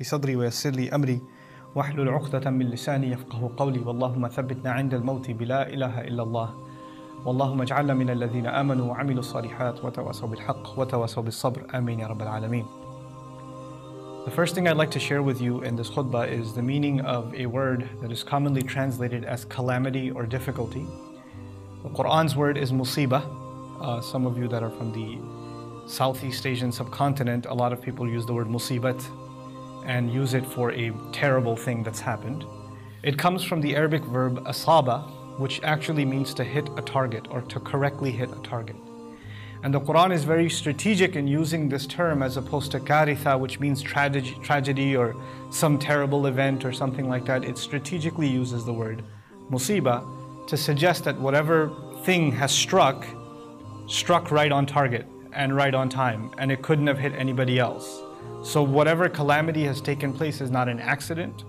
لي صدري ويسر لي أمري واحلل عقدة من لساني يفقه قولي واللهم ثبتنا عند الموت بلا إله إلا الله واللهم اجعلنا من الذين آمنوا وعملوا الصالحات وتواصوا بالحق وتواصوا بالصبر آمين يا رب العالمين The first thing I'd like to share with you in this khutbah is the meaning of a word that is commonly translated as calamity or difficulty. The Quran's word is musibah. Uh, some of you that are from the Southeast Asian subcontinent, a lot of people use the word musibat and use it for a terrible thing that's happened. It comes from the Arabic verb asaba, which actually means to hit a target or to correctly hit a target. And the Quran is very strategic in using this term as opposed to karitha, which means tragedy, tragedy or some terrible event or something like that. It strategically uses the word musiba to suggest that whatever thing has struck, struck right on target and right on time, and it couldn't have hit anybody else. So whatever calamity has taken place is not an accident.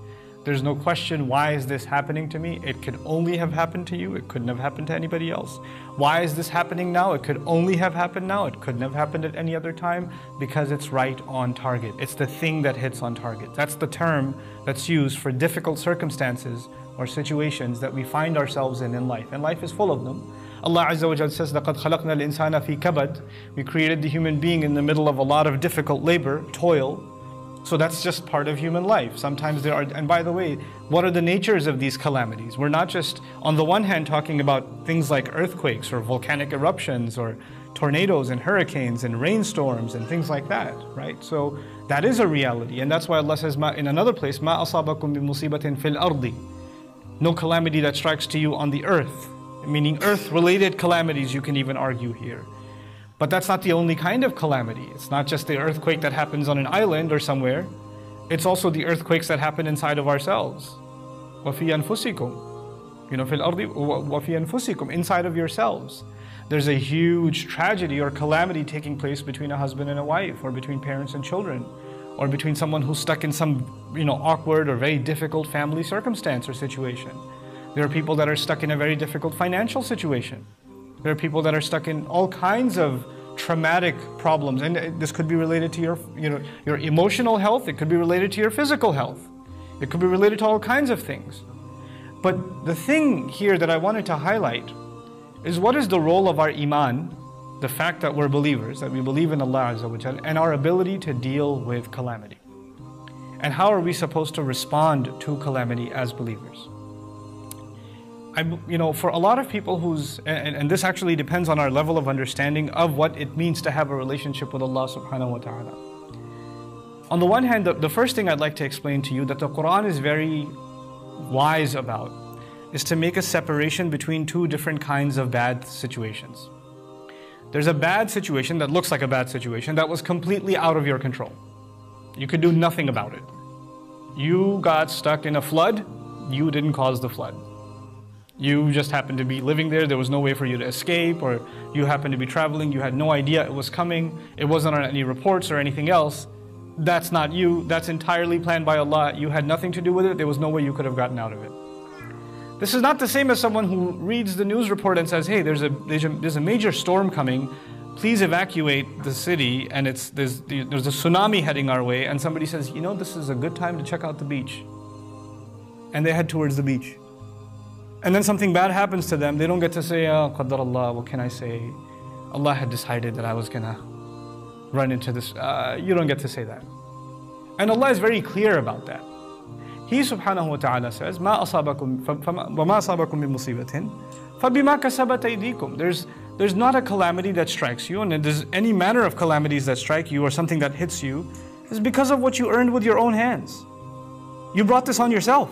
There's no question, why is this happening to me? It could only have happened to you. It couldn't have happened to anybody else. Why is this happening now? It could only have happened now. It couldn't have happened at any other time because it's right on target. It's the thing that hits on target. That's the term that's used for difficult circumstances or situations that we find ourselves in in life. And life is full of them. Allah Azza wa says, لَقَدْ خَلَقْنَا الْإِنسَانَ فِي كَبَدٍ We created the human being in the middle of a lot of difficult labor, toil, so that's just part of human life. Sometimes there are, and by the way, what are the natures of these calamities? We're not just, on the one hand, talking about things like earthquakes or volcanic eruptions or tornadoes and hurricanes and rainstorms and things like that, right? So that is a reality. And that's why Allah says in another place, مَا أَصَابَكُم بِمُصِيبَةٍ فِي الْأَرْضِ No calamity that strikes to you on the earth, meaning earth-related calamities you can even argue here. But that's not the only kind of calamity. It's not just the earthquake that happens on an island or somewhere. It's also the earthquakes that happen inside of ourselves. وَفِي أَنفُسِكُمْ You know, فِي الْأَرْضِ وَفِي أَنفُسِكُمْ Inside of yourselves. There's a huge tragedy or calamity taking place between a husband and a wife, or between parents and children, or between someone who's stuck in some, you know, awkward or very difficult family circumstance or situation. There are people that are stuck in a very difficult financial situation. There are people that are stuck in all kinds of traumatic problems, and this could be related to your, you know, your emotional health. It could be related to your physical health. It could be related to all kinds of things. But the thing here that I wanted to highlight is what is the role of our iman, the fact that we're believers, that we believe in Allah Azza and our ability to deal with calamity. And how are we supposed to respond to calamity as believers? I, you know, for a lot of people who's, and, and, this actually depends on our level of understanding of what it means to have a relationship with Allah subhanahu wa ta'ala. On the one hand, the, the first thing I'd like to explain to you that the Quran is very wise about is to make a separation between two different kinds of bad situations. There's a bad situation that looks like a bad situation that was completely out of your control. You could do nothing about it. You got stuck in a flood, you didn't cause the flood you just happened to be living there, there was no way for you to escape, or you happened to be traveling, you had no idea it was coming, it wasn't on any reports or anything else. That's not you, that's entirely planned by Allah. You had nothing to do with it, there was no way you could have gotten out of it. This is not the same as someone who reads the news report and says, hey, there's a, there's a, major storm coming, please evacuate the city, and it's, there's, there's a tsunami heading our way, and somebody says, you know, this is a good time to check out the beach. And they head towards the beach and then something bad happens to them, they don't get to say, oh, Qadar Allah, what can I say? Allah had decided that I was gonna run into this. Uh, you don't get to say that. And Allah is very clear about that. He subhanahu wa ta'ala says, ما أصابكم وما أصابكم من مصيبة فبما كسبت أيديكم. There's there's not a calamity that strikes you, and there's any manner of calamities that strike you or something that hits you, is because of what you earned with your own hands. You brought this on yourself.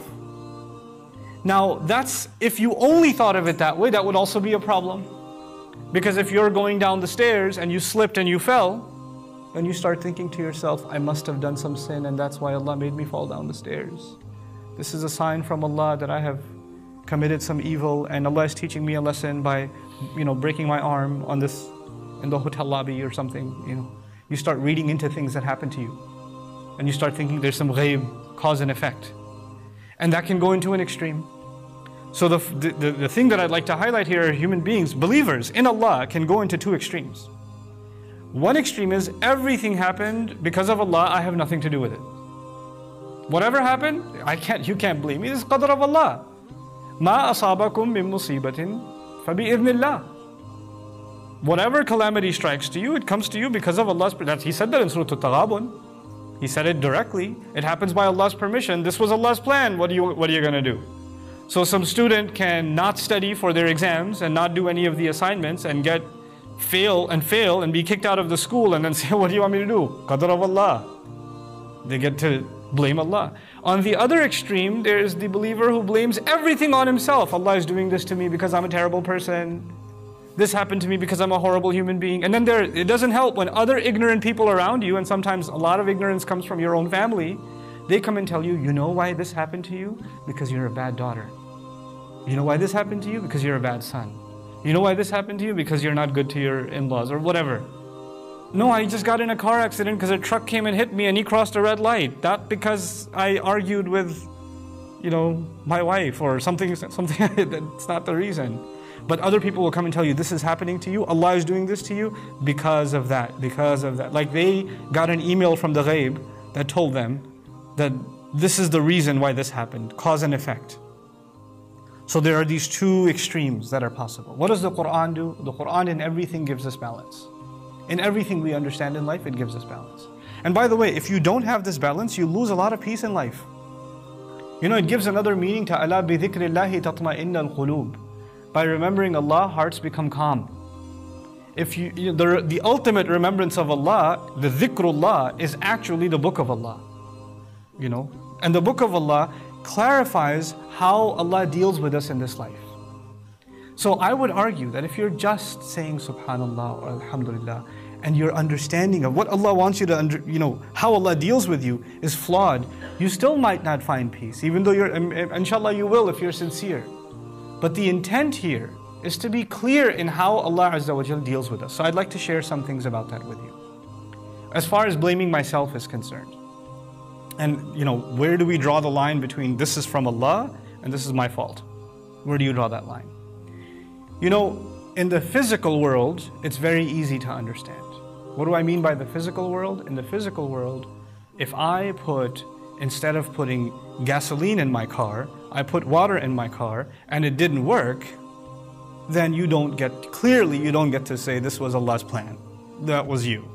Now, that's if you only thought of it that way, that would also be a problem. Because if you're going down the stairs and you slipped and you fell, then you start thinking to yourself, I must have done some sin and that's why Allah made me fall down the stairs. This is a sign from Allah that I have committed some evil and Allah is teaching me a lesson by, you know, breaking my arm on this in the hotel lobby or something, you know. You start reading into things that happen to you. And you start thinking there's some ghaib, cause and effect and that can go into an extreme. So the, the, the thing that I'd like to highlight here are human beings, believers in Allah, can go into two extremes. One extreme is everything happened because of Allah, I have nothing to do with it. Whatever happened, I can't, you can't blame me, this is qadr of Allah. Ma asabakum min musibatin fabi idnillah. Whatever calamity strikes to you, it comes to you because of Allah's, that, he said that in Surah Al-Taghabun. He said it directly. It happens by Allah's permission. This was Allah's plan. What, are you, what are you going to do? So some student can not study for their exams and not do any of the assignments and get fail and fail and be kicked out of the school and then say, what do you want me to do? Qadr of Allah. They get to blame Allah. On the other extreme, there is the believer who blames everything on himself. Allah is doing this to me because I'm a terrible person. This happened to me because I'm a horrible human being. And then there, it doesn't help when other ignorant people around you, and sometimes a lot of ignorance comes from your own family, they come and tell you, you know why this happened to you? Because you're a bad daughter. You know why this happened to you? Because you're a bad son. You know why this happened to you? Because you're not good to your in laws or whatever. No, I just got in a car accident because a truck came and hit me and he crossed a red light. Not because I argued with, you know, my wife or something, something that's not the reason. But other people will come and tell you, this is happening to you, Allah is doing this to you because of that, because of that. Like they got an email from the ghaib that told them that this is the reason why this happened, cause and effect. So there are these two extremes that are possible. What does the Quran do? The Quran in everything gives us balance. In everything we understand in life, it gives us balance. And by the way, if you don't have this balance, you lose a lot of peace in life. You know, it gives another meaning to Allah bi dhikrillahi tatma'innal qulub. By remembering Allah, hearts become calm. If you, you the, the ultimate remembrance of Allah, the dhikrullah, is actually the book of Allah. You know, and the book of Allah clarifies how Allah deals with us in this life. So I would argue that if you're just saying subhanallah or alhamdulillah and your understanding of what Allah wants you to under, you know, how Allah deals with you is flawed, you still might not find peace, even though you're, inshallah you will if you're sincere. But the intent here is to be clear in how Allah Azza wa deals with us. So I'd like to share some things about that with you. As far as blaming myself is concerned, and you know, where do we draw the line between this is from Allah and this is my fault? Where do you draw that line? You know, in the physical world, it's very easy to understand. What do I mean by the physical world? In the physical world, if I put, instead of putting gasoline in my car, I put water in my car and it didn't work, then you don't get, clearly, you don't get to say this was Allah's plan. That was you.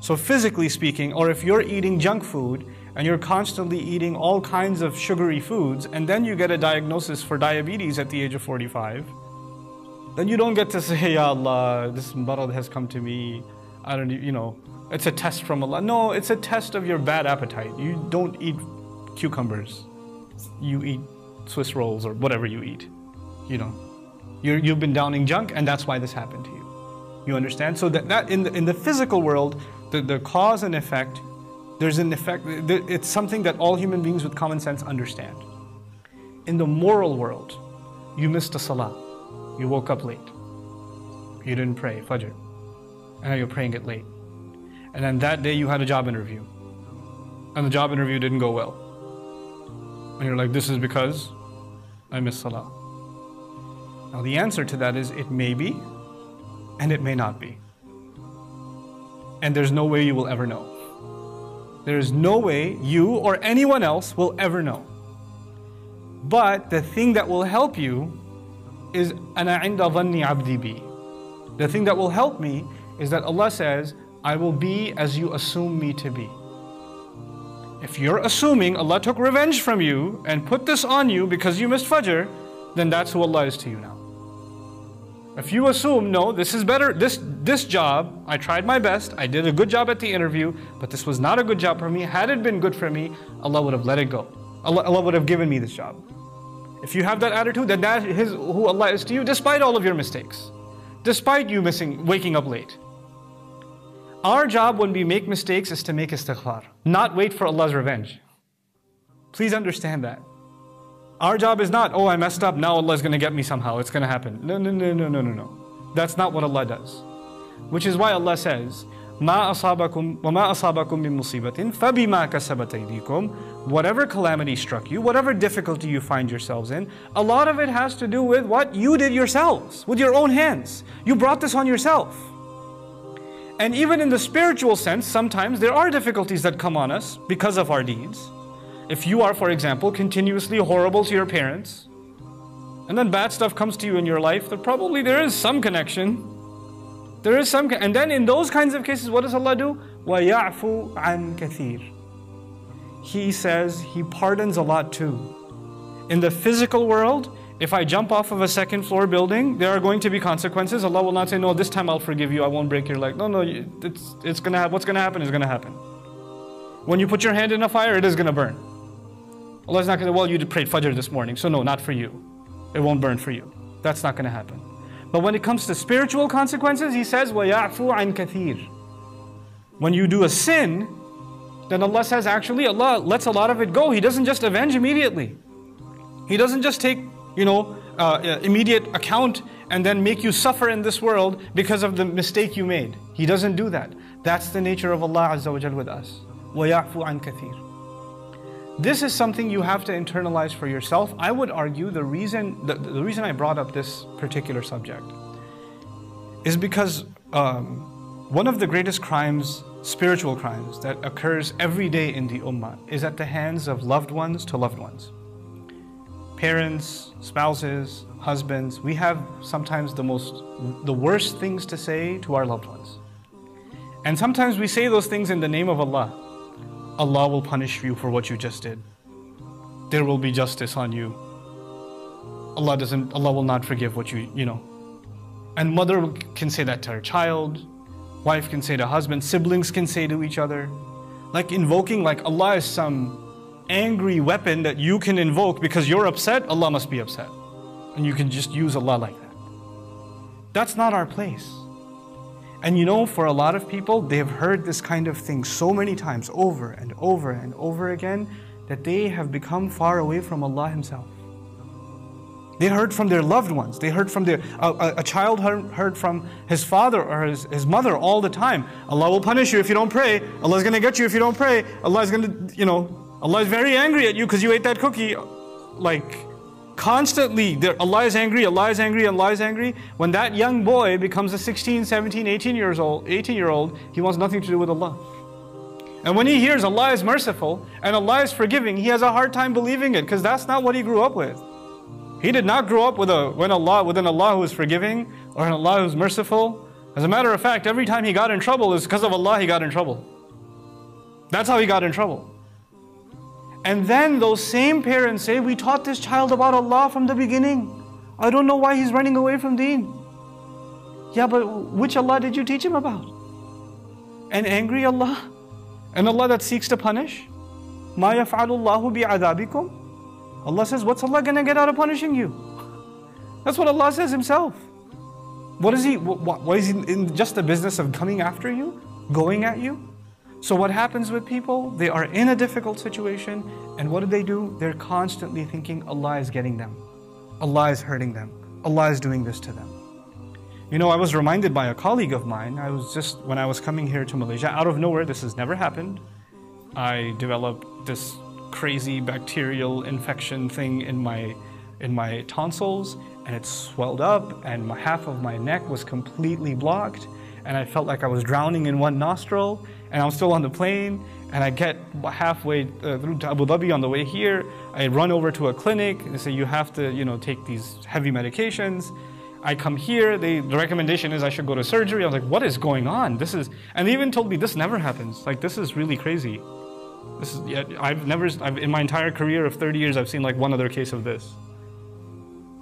So, physically speaking, or if you're eating junk food and you're constantly eating all kinds of sugary foods, and then you get a diagnosis for diabetes at the age of 45, then you don't get to say, Ya Allah, this marad has come to me. I don't, you know, it's a test from Allah. No, it's a test of your bad appetite. You don't eat cucumbers. You eat Swiss rolls or whatever you eat. You know, you you've been downing junk, and that's why this happened to you. You understand? So that, that in the, in the physical world, the, the cause and effect, there's an effect. It's something that all human beings with common sense understand. In the moral world, you missed a salah you woke up late. You didn't pray Fajr. And you're praying it late. And then that day you had a job interview. And the job interview didn't go well. And you're like, this is because I missed Salah. Now the answer to that is it may be and it may not be. And there's no way you will ever know. There is no way you or anyone else will ever know. But the thing that will help you is ana inda dhanni abdi bi. The thing that will help me is that Allah says, I will be as you assume me to be. If you're assuming Allah took revenge from you and put this on you because you missed Fajr, then that's who Allah is to you now. If you assume, no, this is better, this, this job, I tried my best, I did a good job at the interview, but this was not a good job for me. Had it been good for me, Allah would have let it go. Allah, Allah would have given me this job. If you have that attitude, then that is who Allah is to you, despite all of your mistakes, despite you missing, waking up late. Our job when we make mistakes is to make istighfar, not wait for Allah's revenge. Please understand that. Our job is not, oh, I messed up, now Allah is going to get me somehow, it's going to happen. No, no, no, no, no, no, no. That's not what Allah does. Which is why Allah says, ما أصابكم وما أصابكم من مصيبة فبما كسبت أيديكم whatever calamity struck you, whatever difficulty you find yourselves in, a lot of it has to do with what you did yourselves, with your own hands. You brought this on yourself. And even in the spiritual sense, sometimes there are difficulties that come on us because of our deeds. If you are, for example, continuously horrible to your parents, and then bad stuff comes to you in your life, then probably there is some connection. There is some, and then in those kinds of cases, what does Allah do? وَيَعْفُو عَنْ كَثِيرٍ He says He pardons a lot too. In the physical world, if I jump off of a second floor building, there are going to be consequences. Allah will not say, no, this time I'll forgive you, I won't break your leg. No, no, it's, it's gonna have, what's gonna happen is gonna happen. When you put your hand in a fire, it is gonna burn. Allah's not gonna, well, you prayed Fajr this morning, so no, not for you. It won't burn for you. That's not gonna happen. But when it comes to spiritual consequences, He says, وَيَعْفُوا عَنْ كَثِيرٍ When you do a sin, then Allah says, actually, Allah lets a lot of it go. He doesn't just avenge immediately. He doesn't just take you know, uh, immediate account and then make you suffer in this world because of the mistake you made. He doesn't do that. That's the nature of Allah Azza wa Jal with us. وَيَعْفُ عَنْ كَثِيرٍ this is something you have to internalize for yourself. I would argue the reason, the, the reason I brought up this particular subject is because um, one of the greatest crimes, spiritual crimes, that occurs every day in the ummah is at the hands of loved ones to loved ones parents, spouses, husbands, we have sometimes the most, the worst things to say to our loved ones. And sometimes we say those things in the name of Allah. Allah will punish you for what you just did. There will be justice on you. Allah doesn't, Allah will not forgive what you, you know. And mother can say that to her child, wife can say to husband, siblings can say to each other. Like invoking like Allah is some angry weapon that you can invoke because you're upset, Allah must be upset. And you can just use Allah like that. That's not our place. And you know, for a lot of people, they have heard this kind of thing so many times over and over and over again that they have become far away from Allah Himself. They heard from their loved ones. They heard from their, a, a child heard, heard, from his father or his, his mother all the time. Allah will punish you if you don't pray. Allah is going to get you if you don't pray. Allah is going to, you know, Allah is very angry at you because you ate that cookie. Like, constantly, Allah is angry, Allah is angry, Allah is angry. When that young boy becomes a 16, 17, 18 years old, 18 year old, he wants nothing to do with Allah. And when he hears Allah is merciful and Allah is forgiving, he has a hard time believing it because that's not what he grew up with. He did not grow up with a when Allah with an Allah who is forgiving or an Allah who is merciful. As a matter of fact, every time he got in trouble is because of Allah he got in trouble. That's how he got in trouble. And then those same parents say, We taught this child about Allah from the beginning. I don't know why he's running away from deen. Yeah, but which Allah did you teach him about? An angry Allah? An Allah that seeks to punish? Ma yaf'alullahu bi'adabikum? Allah says, What's Allah gonna get out of punishing you? That's what Allah says Himself. What is He, what, what is He in just the business of coming after you, going at you? So what happens with people? They are in a difficult situation, and what do they do? They're constantly thinking Allah is getting them. Allah is hurting them. Allah is doing this to them. You know, I was reminded by a colleague of mine, I was just, when I was coming here to Malaysia, out of nowhere, this has never happened. I developed this crazy bacterial infection thing in my, in my tonsils, and it swelled up, and half of my neck was completely blocked, and I felt like I was drowning in one nostril, and I'm still on the plane, and I get halfway uh, through to Abu Dhabi on the way here. I run over to a clinic. They say you have to, you know, take these heavy medications. I come here. They, the recommendation is I should go to surgery. I was like, what is going on? This is, and they even told me this never happens. Like this is really crazy. This is, I've never, I've, in my entire career of 30 years, I've seen like one other case of this.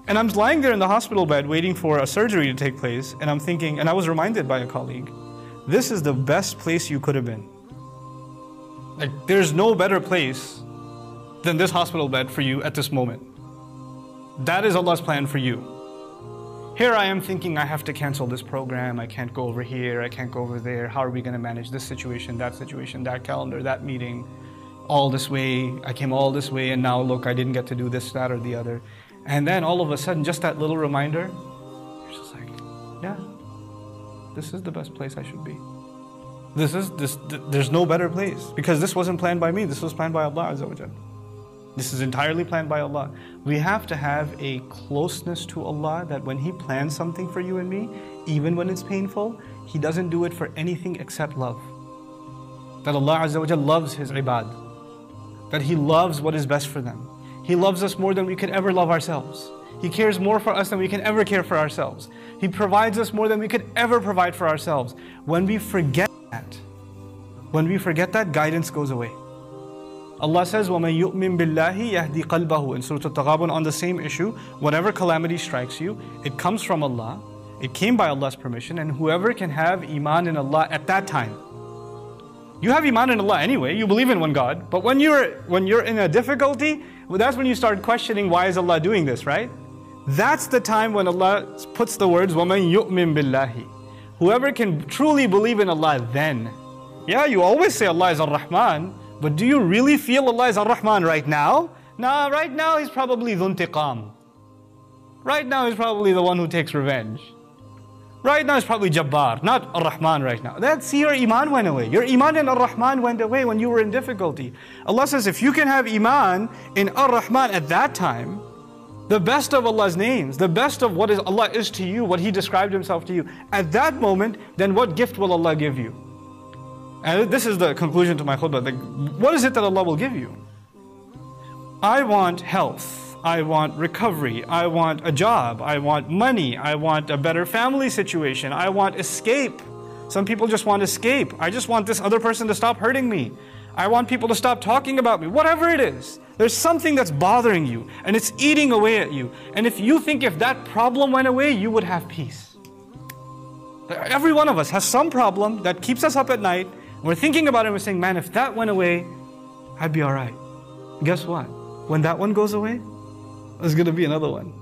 And I'm lying there in the hospital bed waiting for a surgery to take place, and I'm thinking, and I was reminded by a colleague this is the best place you could have been. Like, there's no better place than this hospital bed for you at this moment. That is Allah's plan for you. Here I am thinking I have to cancel this program, I can't go over here, I can't go over there. How are we going to manage this situation, that situation, that calendar, that meeting? All this way, I came all this way, and now look, I didn't get to do this, that, or the other. And then all of a sudden, just that little reminder, you're just like, yeah, this is the best place I should be. This is this. Th there's no better place because this wasn't planned by me. This was planned by Allah Azza This is entirely planned by Allah. We have to have a closeness to Allah that when He plans something for you and me, even when it's painful, He doesn't do it for anything except love. That Allah Azza loves His ibad. that He loves what is best for them. He loves us more than we could ever love ourselves. He cares more for us than we can ever care for ourselves. He provides us more than we could ever provide for ourselves. When we forget that, when we forget that, guidance goes away. Allah says, وَمَن يُؤْمِن بِاللَّهِ يَهْدِي قَلْبَهُ In Surah Al-Taghabun on the same issue, whatever calamity strikes you, it comes from Allah. It came by Allah's permission, and whoever can have iman in Allah at that time. You have iman in Allah anyway, you believe in one God, but when you're when you're in a difficulty, well, that's when you start questioning why is Allah doing this, right? That's the time when Allah puts the words وَمَن يُؤْمِن بِاللَّهِ Whoever can truly believe in Allah then. Yeah, you always say Allah is Ar-Rahman, but do you really feel Allah is Ar-Rahman right now? Nah, right now He's probably Dhuntiqam. Right now He's probably the one who takes revenge. Right now it's probably Jabbar, not Ar-Rahman right now. That's see your Iman went away. Your Iman in Ar-Rahman went away when you were in difficulty. Allah says if you can have Iman in Ar-Rahman at that time, the best of Allah's names, the best of what is Allah is to you, what He described Himself to you, at that moment, then what gift will Allah give you? And this is the conclusion to my khutbah. what is it that Allah will give you? I want health. I want recovery. I want a job. I want money. I want a better family situation. I want escape. Some people just want escape. I just want this other person to stop hurting me. I want people to stop talking about me. Whatever it is. There's something that's bothering you and it's eating away at you. And if you think if that problem went away, you would have peace. Every one of us has some problem that keeps us up at night. We're thinking about it and we're saying, man, if that went away, I'd be all right. Guess what? When that one goes away, there's going to be another one.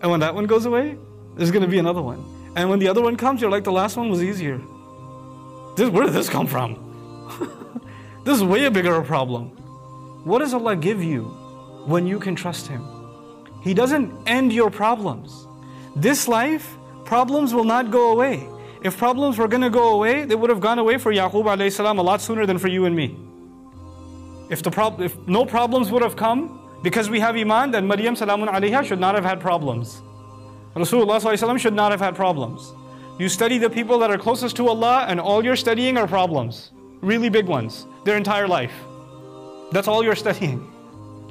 And when that one goes away, there's going to be another one. And when the other one comes, you're like, the last one was easier. This, where did this come from? this is way a bigger problem. What does Allah give you when you can trust Him? He doesn't end your problems. This life, problems will not go away. If problems were going to go away, they would have gone away for Yaqub alayhi a lot sooner than for you and me. If, the prob- if no problems would have come because we have Iman, then Maryam salamun alayha should not have had problems. Rasulullah should not have had problems. You study the people that are closest to Allah, and all you're studying are problems. Really big ones, their entire life. That's all you're studying.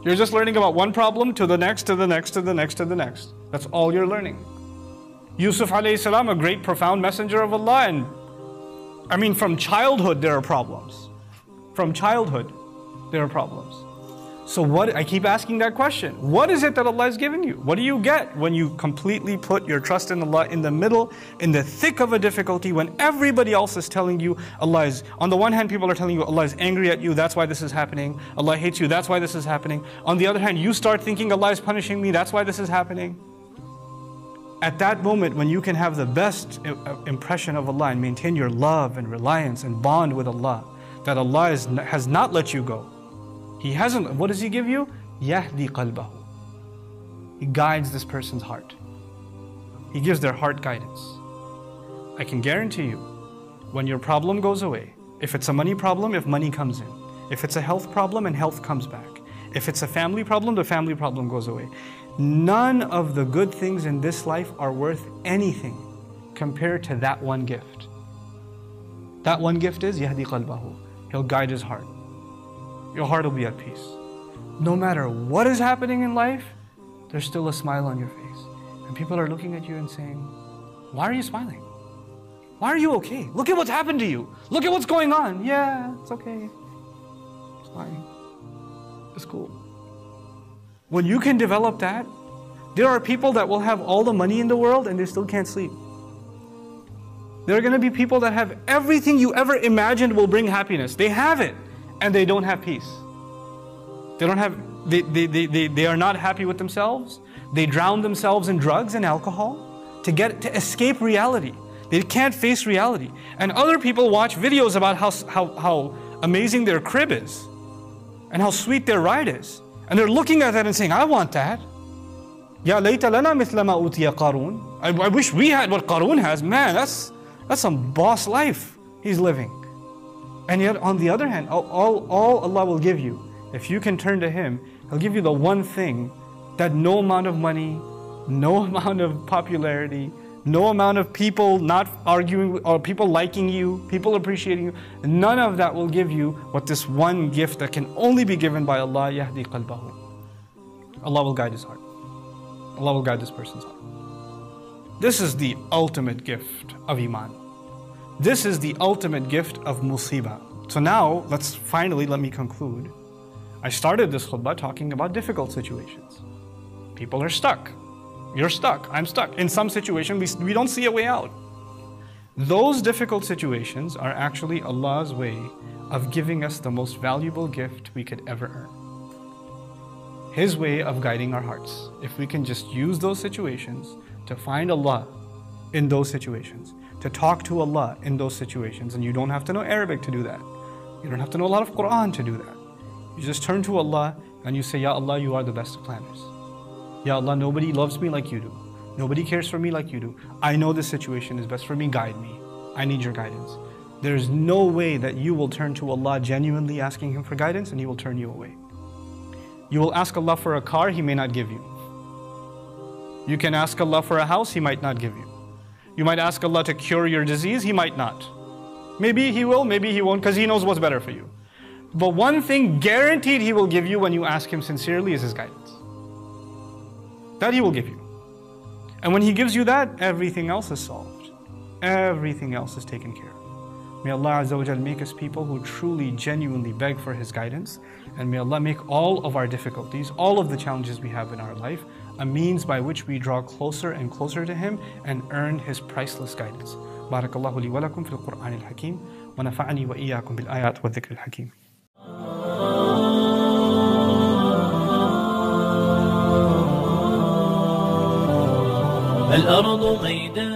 You're just learning about one problem to the next, to the next, to the next, to the next. That's all you're learning. Yusuf alayhi salam, a great profound messenger of Allah, and I mean from childhood there are problems. From childhood there are problems. So what I keep asking that question. What is it that Allah has given you? What do you get when you completely put your trust in Allah in the middle, in the thick of a difficulty when everybody else is telling you Allah is on the one hand people are telling you Allah is angry at you, that's why this is happening. Allah hates you, that's why this is happening. On the other hand, you start thinking Allah is punishing me, that's why this is happening. At that moment when you can have the best uh, uh, impression of Allah and maintain your love and reliance and bond with Allah, that Allah is, has not let you go he hasn't, what does He give you? Yahdi qalbahu. He guides this person's heart. He gives their heart guidance. I can guarantee you, when your problem goes away, if it's a money problem, if money comes in, if it's a health problem and health comes back, if it's a family problem, the family problem goes away. None of the good things in this life are worth anything compared to that one gift. That one gift is Yahdi qalbahu. He'll guide his heart your heart will be at peace. No matter what is happening in life, there's still a smile on your face. And people are looking at you and saying, Why are you smiling? Why are you okay? Look at what's happened to you. Look at what's going on. Yeah, it's okay. It's fine. It's cool. When you can develop that, there are people that will have all the money in the world and they still can't sleep. There are going to be people that have everything you ever imagined will bring happiness. They have it and they don't have peace. They don't have, they, they, they, they, they are not happy with themselves. They drown themselves in drugs and alcohol to get, to escape reality. They can't face reality. And other people watch videos about how, how, how amazing their crib is and how sweet their ride is. And they're looking at that and saying, I want that. Ya layta lana mithla ma utiya Qarun. I wish we had what Qarun has. Man, that's, that's some boss life he's living. And yet, on the other hand, all, all, all Allah will give you, if you can turn to Him, He'll give you the one thing that no amount of money, no amount of popularity, no amount of people not arguing or people liking you, people appreciating you, none of that will give you what this one gift that can only be given by Allah, yahdi qalbahu. Allah will guide his heart. Allah will guide this person's heart. This is the ultimate gift of Iman. This is the ultimate gift of musibah. So now, let's finally let me conclude. I started this khutbah talking about difficult situations. People are stuck. You're stuck. I'm stuck. In some situation, we, we don't see a way out. Those difficult situations are actually Allah's way of giving us the most valuable gift we could ever earn. His way of guiding our hearts. If we can just use those situations to find Allah in those situations, to talk to Allah in those situations. And you don't have to know Arabic to do that. You don't have to know a lot of Quran to do that. You just turn to Allah and you say, Ya Allah, you are the best of planners. Ya Allah, nobody loves me like you do. Nobody cares for me like you do. I know this situation is best for me. Guide me. I need your guidance. There is no way that you will turn to Allah genuinely asking Him for guidance and He will turn you away. You will ask Allah for a car, He may not give you. You can ask Allah for a house, He might not give you. You might ask Allah to cure your disease, He might not. Maybe He will, maybe He won't, because He knows what's better for you. But one thing guaranteed He will give you when you ask Him sincerely is His guidance. That He will give you. And when He gives you that, everything else is solved. Everything else is taken care of. May Allah Azza wa make us people who truly, genuinely beg for His guidance. And may Allah make all of our difficulties, all of the challenges we have in our life, a means by which we draw closer and closer to Him and earn His priceless guidance. بارك الله لي ولكم في القرآن الحكيم ونفعني وإياكم بالآيات والذكر الحكيم الأرض ميدان نسير